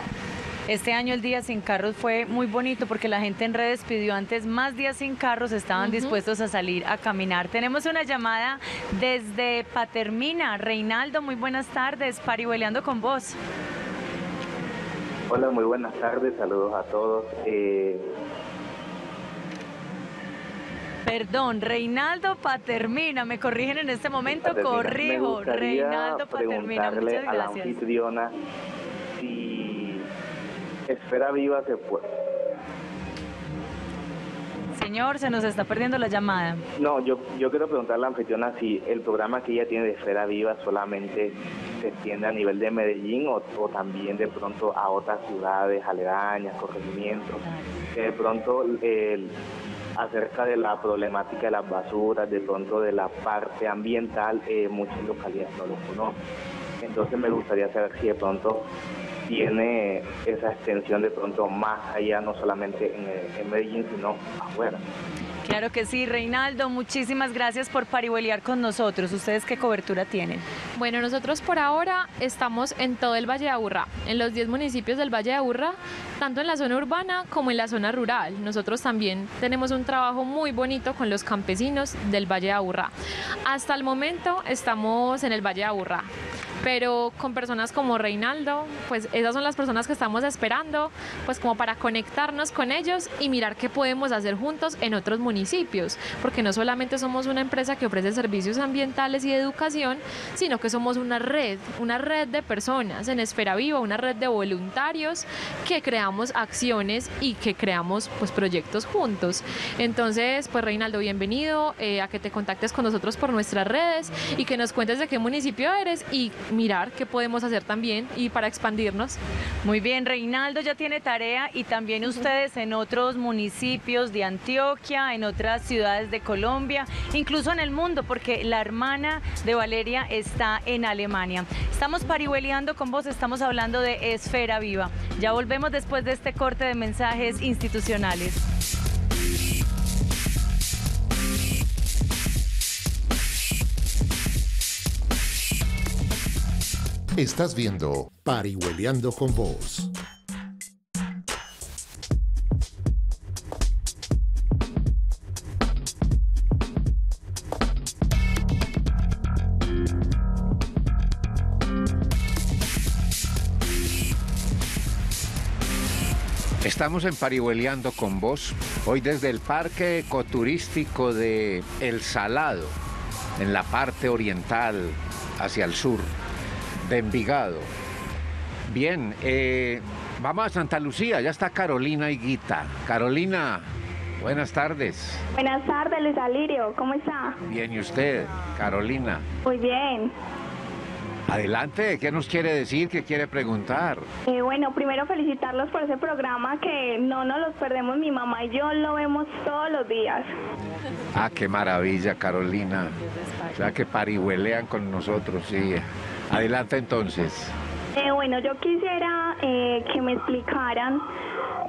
Speaker 2: Este año el Día Sin Carros fue muy bonito porque la gente en redes pidió antes más días sin carros, estaban dispuestos a salir a caminar. Tenemos una llamada desde Patermina. Reinaldo, muy buenas tardes, parihueleando con vos.
Speaker 8: Hola, muy buenas tardes, saludos a todos. Eh,
Speaker 2: Perdón, Reinaldo Patermina, me corrigen en este momento, corrijo. Reinaldo Patermina, muchas gracias.
Speaker 8: A la anfitriona Esfera Viva se puede.
Speaker 2: Señor, se nos está perdiendo la llamada.
Speaker 8: No, yo, yo quiero preguntarle a la anfitriona si el programa que ella tiene de Esfera Viva solamente se extiende a nivel de Medellín o, o también de pronto a otras ciudades aledañas, corregimientos, que de pronto el acerca de la problemática de las basuras, de pronto de la parte ambiental, eh, muchas localidades no lo conocen. Entonces me gustaría saber si de pronto tiene esa extensión de pronto más allá, no solamente en, en Medellín, sino afuera.
Speaker 2: Claro que sí, Reinaldo, muchísimas gracias por parihuelear con nosotros. ¿Ustedes qué cobertura tienen?
Speaker 3: Bueno, nosotros por ahora estamos en todo el Valle de Aburrá, en los 10 municipios del Valle de Aburrá, tanto en la zona urbana como en la zona rural. Nosotros también tenemos un trabajo muy bonito con los campesinos del Valle de Aburrá. Hasta el momento estamos en el Valle de Aburrá pero con personas como Reinaldo, pues esas son las personas que estamos esperando, pues como para conectarnos con ellos y mirar qué podemos hacer juntos en otros municipios, porque no solamente somos una empresa que ofrece servicios ambientales y de educación, sino que somos una red, una red de personas en Esfera Viva, una red de voluntarios que creamos acciones y que creamos pues proyectos juntos. Entonces, pues Reinaldo, bienvenido eh, a que te contactes con nosotros por nuestras redes y que nos cuentes de qué municipio eres y mirar qué podemos hacer también y para expandirnos.
Speaker 2: Muy bien, Reinaldo ya tiene tarea y también ustedes en otros municipios de Antioquia, en otras ciudades de Colombia, incluso en el mundo, porque la hermana de Valeria está en Alemania. Estamos parihueleando con vos, estamos hablando de Esfera Viva. Ya volvemos después de este corte de mensajes institucionales.
Speaker 4: Estás viendo Parihueleando con Vos.
Speaker 1: Estamos en Parihueleando con vos, hoy desde el Parque Ecoturístico de El Salado, en la parte oriental hacia el sur de Envigado. Bien, eh, vamos a Santa Lucía, ya está Carolina Higuita. Carolina, buenas tardes.
Speaker 5: Buenas tardes, Luis Alirio, ¿cómo está?
Speaker 1: Bien, ¿y usted, Carolina?
Speaker 5: Muy bien.
Speaker 1: Adelante, ¿qué nos quiere decir? ¿Qué quiere preguntar?
Speaker 5: Eh, bueno, primero felicitarlos por ese programa que no nos los perdemos, mi mamá y yo lo vemos todos los días.
Speaker 1: Ah, qué maravilla, Carolina. O sea, que parihuelean con nosotros, sí. Adelante entonces.
Speaker 5: Eh, bueno, yo quisiera eh, que me explicaran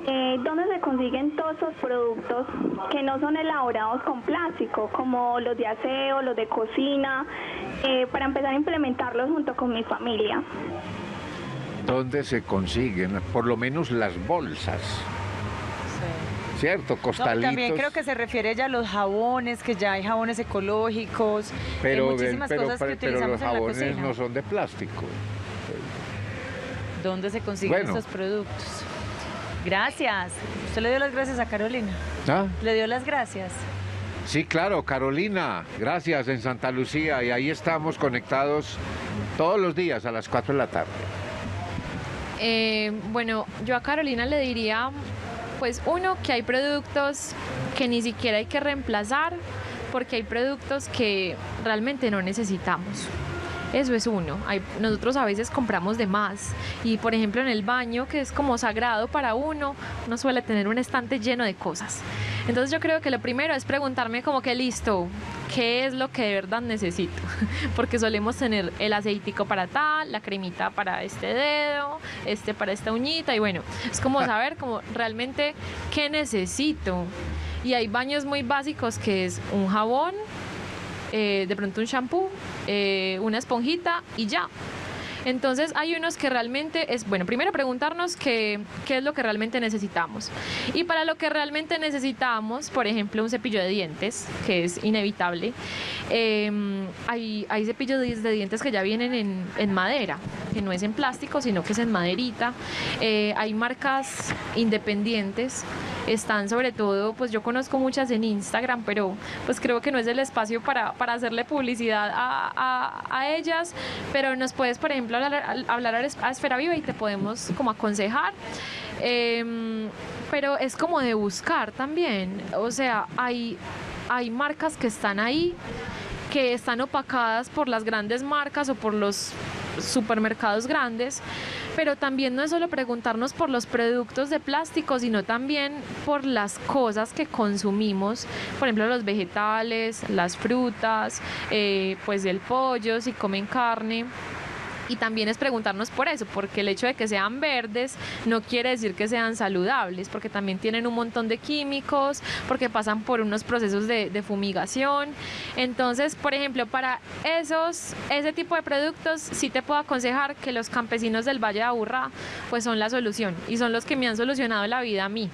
Speaker 5: eh, dónde se consiguen todos esos productos que no son elaborados con plástico, como los de aseo, los de cocina, para empezar a implementarlos junto con mi familia.
Speaker 1: ¿Dónde se consiguen? Por lo menos las bolsas. ¿Cierto?
Speaker 2: No,
Speaker 1: Costalitos.
Speaker 2: también creo que se refiere ya a los jabones, que ya hay jabones ecológicos, hay
Speaker 1: pero,
Speaker 2: muchísimas
Speaker 1: pero,
Speaker 2: cosas que
Speaker 1: pero- pero
Speaker 2: utilizamos
Speaker 1: los
Speaker 2: en la
Speaker 1: jabones
Speaker 2: cocina.
Speaker 1: no son de plástico.
Speaker 2: ¿Dónde se consiguen
Speaker 1: Bueno.
Speaker 2: estos productos? Gracias. ¿Usted le dio las gracias a Carolina?
Speaker 1: ¿Ah?
Speaker 2: ¿Le dio las gracias?
Speaker 1: Sí, claro, Carolina, gracias en Santa Lucía y ahí estamos conectados todos los días a las 4 de la tarde.
Speaker 3: Eh, bueno, yo a Carolina le diría, pues uno, que hay productos que ni siquiera hay que reemplazar, porque hay productos que realmente no necesitamos. Eso es uno. Hay- nosotros a veces compramos de más y por ejemplo en el baño, que es como sagrado para uno, uno suele tener un estante lleno de cosas. Entonces yo creo que lo primero es preguntarme como que listo, ¿qué es lo que de verdad necesito? Porque solemos tener el aceitico para tal, la cremita para este dedo, este para esta uñita y bueno, es como saber como realmente qué necesito. Y hay baños muy básicos que es un jabón, eh, de pronto un shampoo, eh, una esponjita y ya. Entonces hay unos que realmente es, bueno, primero preguntarnos qué, qué es lo que realmente necesitamos. Y para lo que realmente necesitamos, por ejemplo, un cepillo de dientes, que es inevitable, eh, hay, hay cepillos de dientes que ya vienen en, en madera, que no es en plástico, sino que es en maderita. Eh, hay marcas independientes están sobre todo, pues yo conozco muchas en Instagram, pero pues creo que no es el espacio para, para hacerle publicidad a, a, ellas, pero nos puedes, por ejemplo, hablar, hablar a Esfera Viva y te podemos como aconsejar. Em, pero es como de buscar también, o sea, hay, hay marcas que están ahí que están opacadas por las grandes marcas o por los supermercados grandes, pero también no es solo preguntarnos por los productos de plástico, sino también por las cosas que consumimos, por ejemplo los vegetales, las frutas, eh, pues el pollo, si comen carne y también es preguntarnos por eso, porque el hecho de que sean verdes no quiere decir que sean saludables, porque también tienen un montón de químicos, porque pasan por unos procesos de, fumigación. Entonces, por ejemplo, para esos, ese tipo de productos sí te puedo aconsejar que los campesinos del Valle de Aburrá pues son la solución y son los que me han solucionado la vida a mí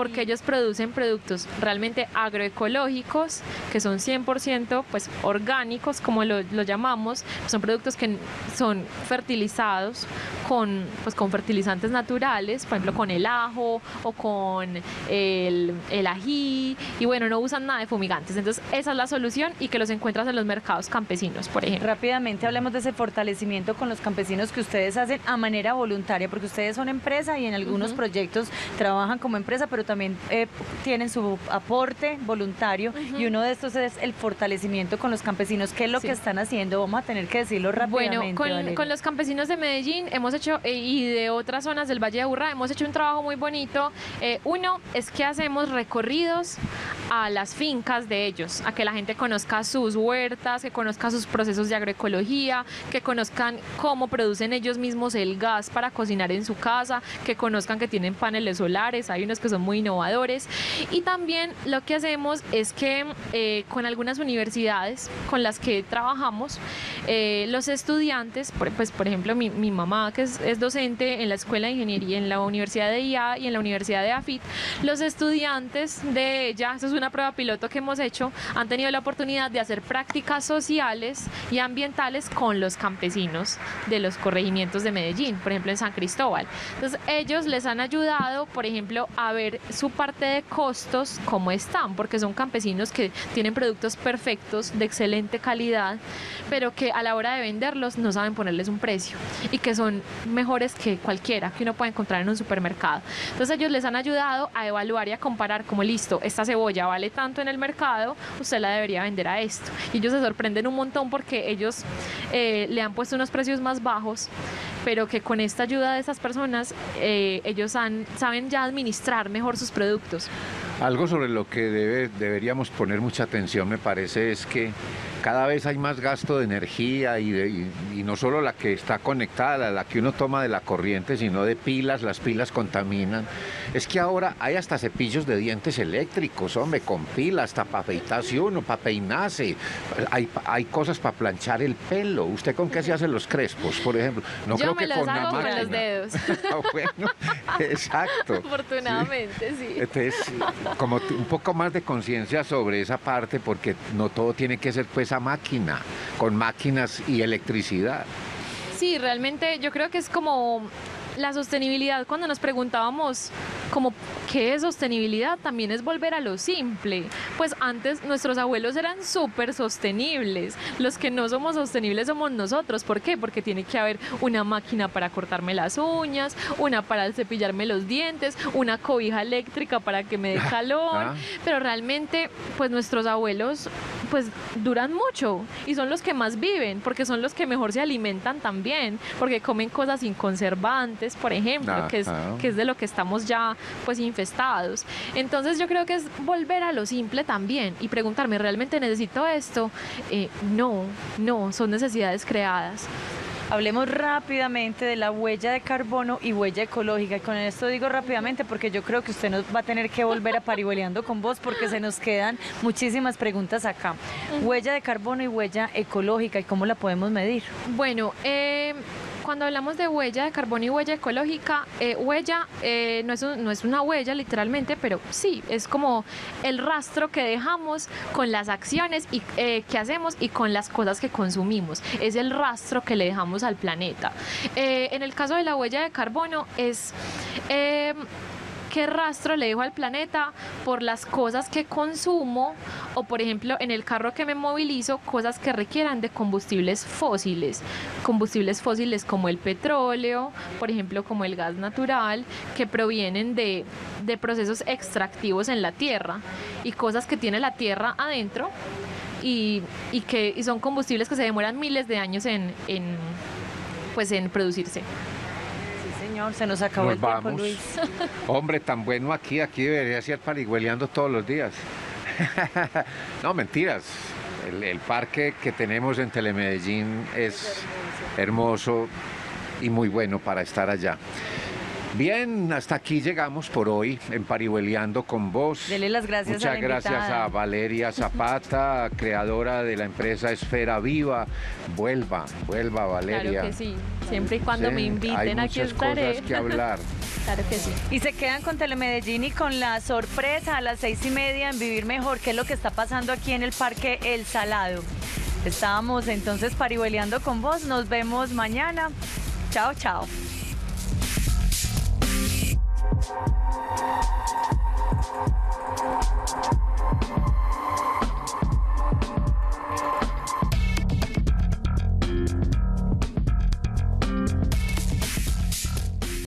Speaker 3: porque ellos producen productos realmente agroecológicos, que son 100% pues, orgánicos, como lo, llamamos, son productos que son fertilizados con, pues, con fertilizantes naturales, por ejemplo con el ajo o con el, el ají, y bueno, no usan nada de fumigantes. Entonces, esa es la solución y que los encuentras en los mercados campesinos, por ejemplo.
Speaker 2: Rápidamente hablemos de ese fortalecimiento con los campesinos que ustedes hacen a manera voluntaria, porque ustedes son empresa y en algunos proyectos trabajan como empresa, pero también eh, tienen su aporte voluntario y uno de estos es el fortalecimiento con los campesinos. ¿Qué es lo que están haciendo? Vamos a tener que decirlo rápidamente.
Speaker 3: Bueno, con, los campesinos de Medellín hemos hecho, eh, y de otras zonas del Valle de Aburrá, hemos hecho un trabajo muy bonito. Eh, uno es que hacemos recorridos a las fincas de ellos, a que la gente conozca sus huertas, que conozca sus procesos de agroecología, que conozcan cómo producen ellos mismos el gas para cocinar en su casa, que conozcan que tienen paneles solares, hay unos que son muy innovadores. Y también lo que hacemos es que eh, con algunas universidades con las que trabajamos, eh, los estudiantes, por, pues por ejemplo mi, mi mamá que es, es, docente en la Escuela de Ingeniería en la Universidad de IA y en la Universidad de AFIT, los estudiantes de ella, eso es una prueba piloto que hemos hecho, han tenido la oportunidad de hacer prácticas sociales y ambientales con los campesinos de los corregimientos de Medellín, por ejemplo en San Cristóbal. Entonces ellos les han ayudado, por ejemplo, a ver su parte de costos cómo están, porque son campesinos que tienen productos perfectos, de excelente calidad, pero que a la hora de venderlos no saben ponerles un precio y que son mejores que cualquiera que uno puede encontrar en un supermercado. Entonces ellos les han ayudado a evaluar y a comparar como listo, esta cebolla vale tanto en el mercado, usted la debería vender a esto. Y ellos se sorprenden un montón porque ellos eh, le han puesto unos precios más bajos, pero que con esta ayuda de esas personas eh, ellos han, saben ya administrar mejor sus productos.
Speaker 1: Algo sobre lo que debe, deberíamos poner mucha atención, me parece, es que cada vez hay más gasto de energía y, no solo la que está conectada, la que uno toma de la corriente, sino de pilas, las pilas contaminan. Es que ahora hay hasta cepillos de dientes eléctricos, hombre, con pilas, hasta para afeitarse uno, para peinarse. Hay, hay cosas para planchar el pelo. ¿Usted con qué se hace los crespos, por ejemplo?
Speaker 3: No creo que con hago con los dedos.
Speaker 1: Ah, bueno, exacto.
Speaker 3: Afortunadamente, sí.
Speaker 1: Entonces, como un poco más de conciencia sobre esa parte, porque no todo tiene que ser pues máquina, con máquinas y electricidad.
Speaker 3: Sí, realmente yo creo que es como la sostenibilidad, cuando nos preguntábamos como qué es sostenibilidad, también es volver a lo simple. Pues antes nuestros abuelos eran súper sostenibles. Los que no somos sostenibles somos nosotros. ¿Por qué? Porque tiene que haber una máquina para cortarme las uñas, una para cepillarme los dientes, una cobija eléctrica para que me dé calor. Ah. Pero realmente, pues nuestros abuelos pues duran mucho y son los que más viven porque son los que mejor se alimentan también porque comen cosas sin conservantes por ejemplo que es que es de lo que estamos ya pues infestados entonces yo creo que es volver a lo simple también y preguntarme realmente necesito esto eh, no no son necesidades creadas
Speaker 2: Hablemos rápidamente de la huella de carbono y huella ecológica. Y con esto digo rápidamente porque yo creo que usted nos va a tener que volver a parihueleando con vos porque se nos quedan muchísimas preguntas acá. Huella de carbono y huella ecológica, ¿y cómo la podemos medir?
Speaker 3: Bueno, eh, cuando hablamos de huella de carbono y huella ecológica, eh, huella eh, no, es no es una huella literalmente, pero sí, es como el rastro que dejamos con las acciones y, eh, que hacemos y con las cosas que consumimos. Es el rastro que le dejamos al planeta. en el caso de la huella de carbono es qué rastro le dejo al planeta por las cosas que consumo o por ejemplo en el carro que me movilizo, cosas que requieran de combustibles fósiles, combustibles fósiles como el petróleo, por ejemplo como el gas natural, que provienen de, de procesos extractivos en la tierra y cosas que tiene la tierra adentro y, y que son combustibles que se demoran miles de años en, en, pues en producirse.
Speaker 2: Señor, se nos acabó
Speaker 1: Nos
Speaker 2: el tiempo,
Speaker 1: vamos.
Speaker 2: Luis.
Speaker 1: Hombre, tan bueno aquí, aquí debería ser parigüeleando todos los días. no, mentiras. El, el parque que tenemos en Telemedellín es hermoso y muy bueno para estar allá. Bien, hasta aquí llegamos por hoy en Parihueliando con vos.
Speaker 2: Dele las gracias a
Speaker 1: Muchas
Speaker 2: la
Speaker 1: gracias
Speaker 2: invitada.
Speaker 1: a Valeria Zapata, creadora de la empresa Esfera Viva. Vuelva, vuelva Valeria.
Speaker 3: Claro que sí, siempre y cuando
Speaker 1: Sí,
Speaker 3: me
Speaker 1: hay
Speaker 3: inviten aquí
Speaker 1: muchas
Speaker 3: estaré.
Speaker 1: cosas que hablar.
Speaker 3: claro que sí.
Speaker 2: Y se quedan con Telemedellín y con la sorpresa a las seis y media en Vivir Mejor, que es lo que está pasando aquí en el Parque El Salado. Estábamos entonces parihueleando con vos. Nos vemos mañana. Chao, chao. Thank you.